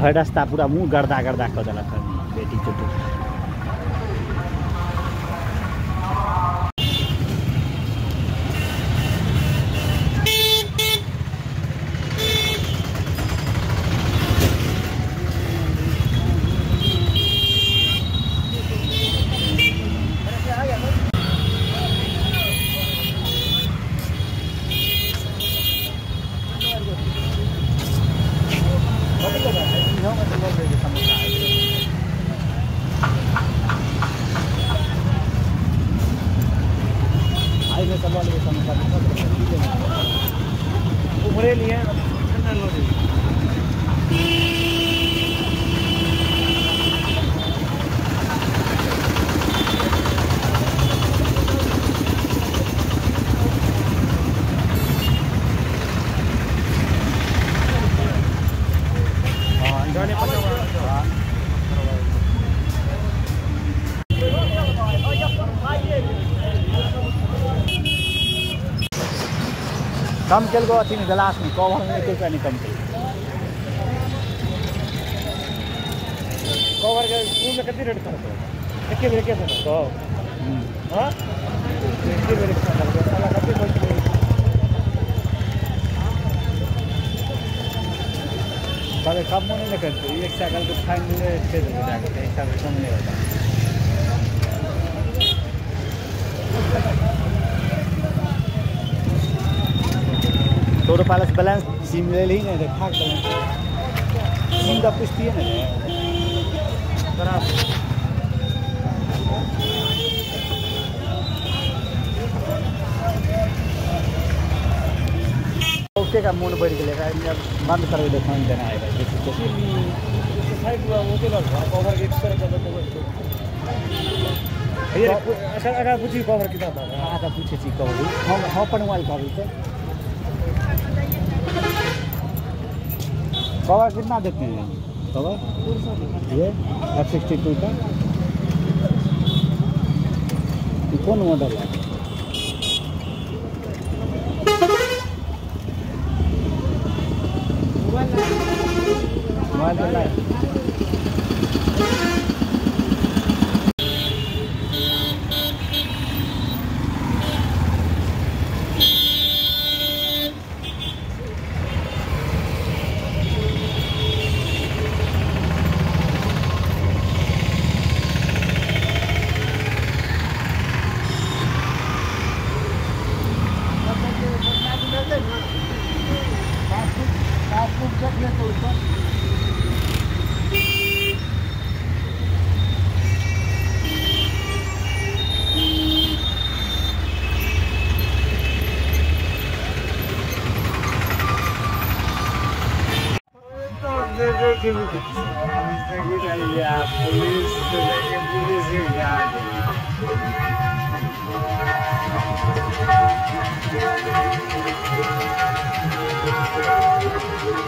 भइरस्ता पुरा मुख गर्दा गर्दा खोजलक बेटीचोटो कम केलको अथी में गिलास में कवर में एक रुपया नहीं कम केलको कवर के स्कूल में कितनी रेट करते हो? एक बेर के तो हाँ? एक बेर के साला कितनी पैसे बाबे कम नहीं करते एक साइकिल को फाइन मिले छः रुपये जाकर एक साइकिल कम नहीं होता बैलेंस ले ली नहीं देखा बैलेंस सिम का पूछती है ना खराब ओके का मूड बढ़ गया बंद कर देखो देना तो कवर तो ये अच्छा अगर पूछी कवर कितना था आधा पूछे छी कहू हम हम अपन मोबाइल कहू कवर कितना देते हैं। कवर ये एफ़ सिक्सटी टू का कौन मॉडल है? मोबाइल नहीं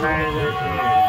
ओ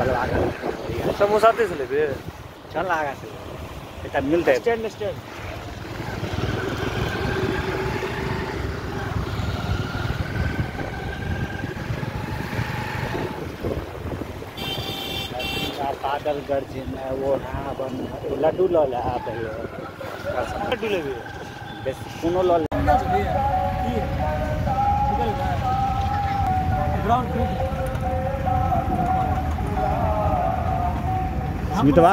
बलवा समोसा दे ले बे। चल आगा से एकटा मिलतै स्टैंड स्टैंड बादल गरजे में वो हाँ बन लड्डू लऽ ले आ पहिले लड्डू लेबे बेसी कोनो लऽ ले स्मितवा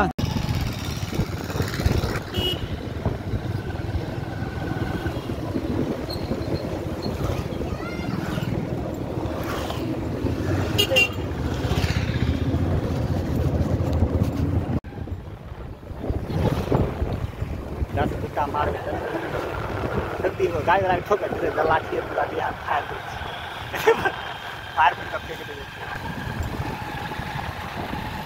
दस टिक्का मार के जल्दी हो गाय वाला ठोक दे दे लाठी पूरा दिया फायर दे फायर में कब फेंक दे आ यहाँ बाप रे बाप ये कुछ कत्ते छुरिया को चीज़ का छ हम कोने खाल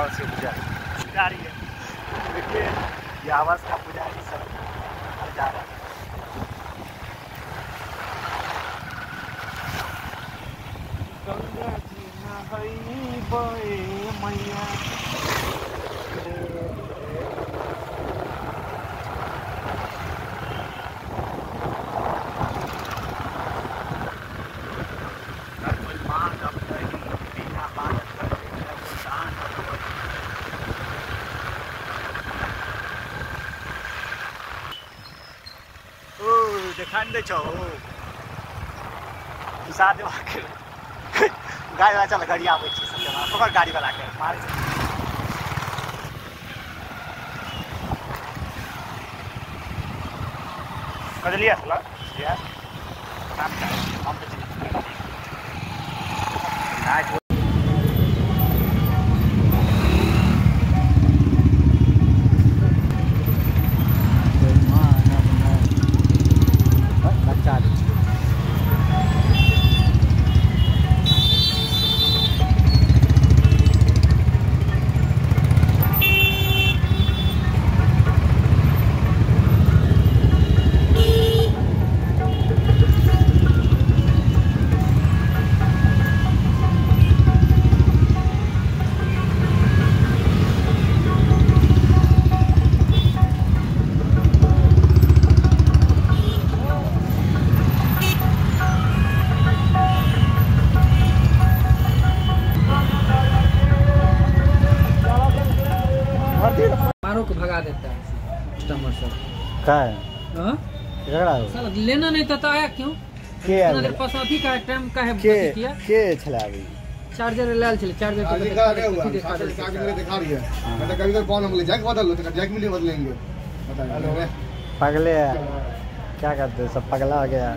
पुजारी उसके पुजारी पुजारी है। देखिए ये आवाज़ का पुजारी सब जा रहा है। गंगा जी नई मैया। देखान दै छौ घुसा देबा के चल गाड़ी आबै छै जना पकड़ गाड़ी वाला के मारै छै कजलिया हला या काम का है। हाँ? झगड़ा हो। लेना नहीं था तो आया क्यों? के देर पास अभी का टाइम का है के के छला अभी चार्जर ले चले चार्जर के दिखा रहे हुआ? दिखा साथ देते साथ हैं। में दिखा रही है। मतलब कभी कभी कौन हम बोले जैक बदल लो तो जैक में नहीं बदलेंगे बताइए पगले है। क्या करते सब पगला गया।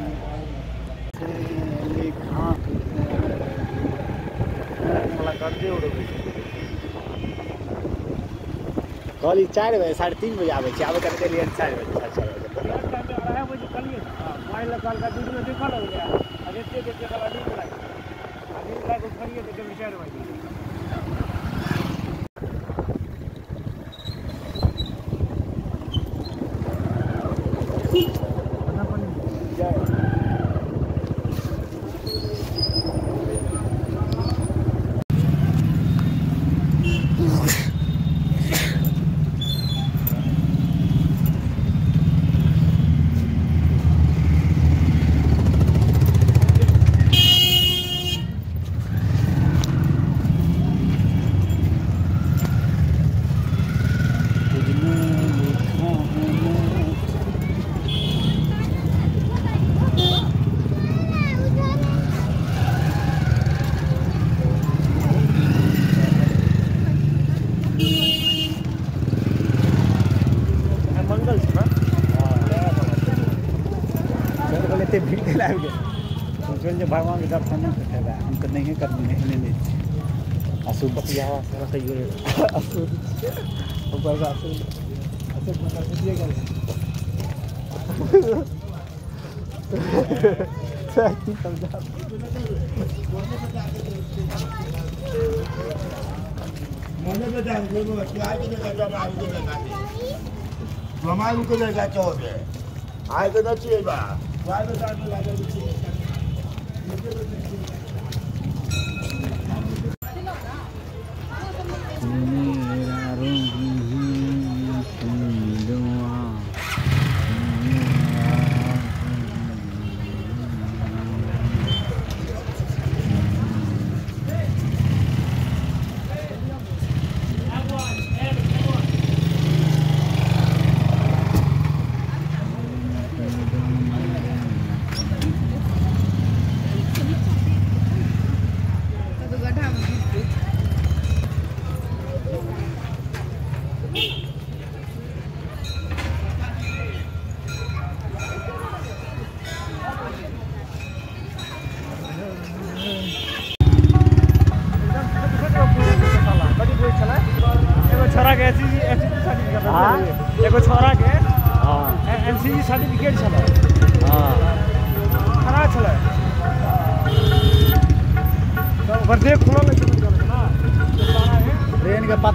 कहली चार बजे, साढ़े तीन बजे आबै छी, आबै चार देलियै चारि बजे, साढ़े चारि बजे अढ़ाई बजे कलिए मोबाइल कॉल का दूध में देखा लग गया अब देखते देखते कल नींद लगी अब नींद लगी उठिए तो जब चार बजे मंगल छै ना बोले एते भीड़ के लाग गए सोचल जे भगवान के दर्शन नहीं कर पाएगा हम तो नहीं कर नहीं नहीं नहीं अशुभ बतिया सारा हो ऊपर से मतलब बुझिए lega chobe. Ai ko na chiba. Wai ko ta ko lega chiba. एगो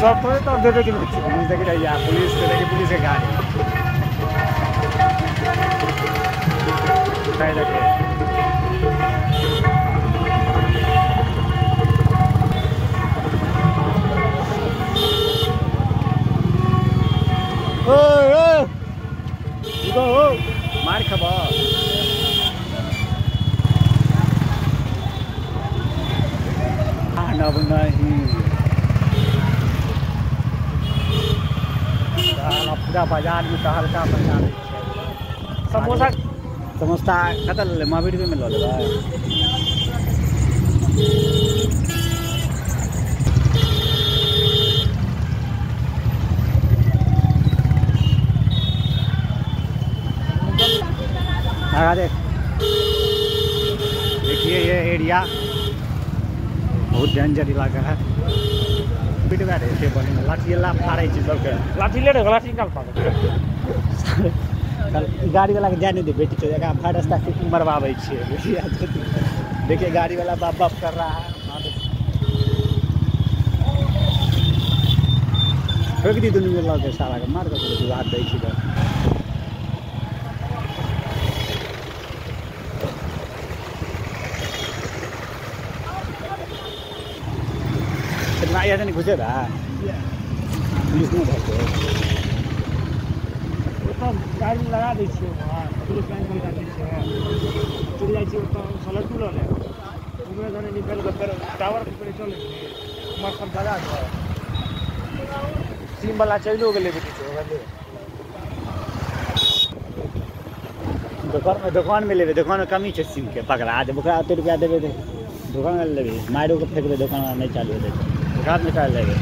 सब थोड़े तो दे दे पुलिस देखे रहिए पुलिस के देखे पुलिस के गाड़ी ओ ओ मार खबा नहीं पूरा बाज़ार में तो हल्का बाज़ार समोसा समोसा कतऽ ले, महावीर में लऽ लेबै देख देखिए ये एरिया बहुत डेंजर इलाका है। पागल गाड़ी वाला के जाए दे बेटी चो जगह रास्ता से। देखिए गाड़ी वाला बाप बाप कर रहा है हाँ देख। ठोक दी दुनू लगे सारा के, मार तू नहीं घुसे रहा पुलिस नहीं रहते ओतऽ गाड़ी लगा दै छियै पुलिस लाइन लगा दै छियै चलि जाइ छियै ओतऽ सलटू लऽ ले घूमे धरे निकलि कऽ फेर टावर पर चलै छियै उमर सब लगा कऽ सिम चलिओ गेलै बेटी छै ओकरा दुकान में लेबे दुकान में कमी छै सिम के पकड़ा ओकरा ओते रुपया देबे तऽ दुकान में लेबे मारो के फेंक दुकान नहीं चालू हेतै घाट निकाल लेंगे।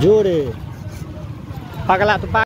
जोड़े। पगला तो